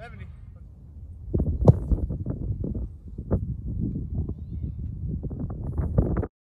70.